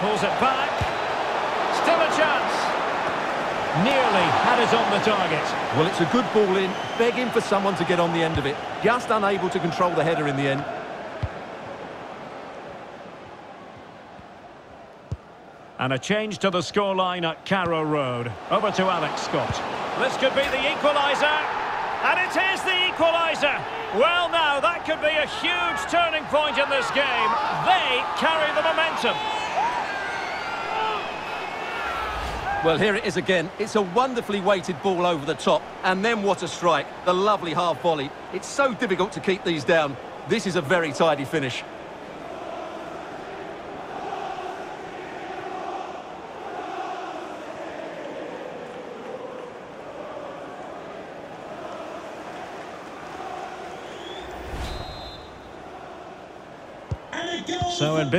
Pulls it back. Still a chance. Nearly had it on the target. Well, it's a good ball in, begging for someone to get on the end of it. Just unable to control the header in the end. And a change to the scoreline at Carrow Road. Over to Alex Scott. This could be the equaliser. And it is the equaliser. Well, now, that could be a huge turning point in this game. They carry the momentum. Well, here it is again. It's a wonderfully weighted ball over the top. And then what a strike. The lovely half volley. It's so difficult to keep these down. This is a very tidy finish. So in business.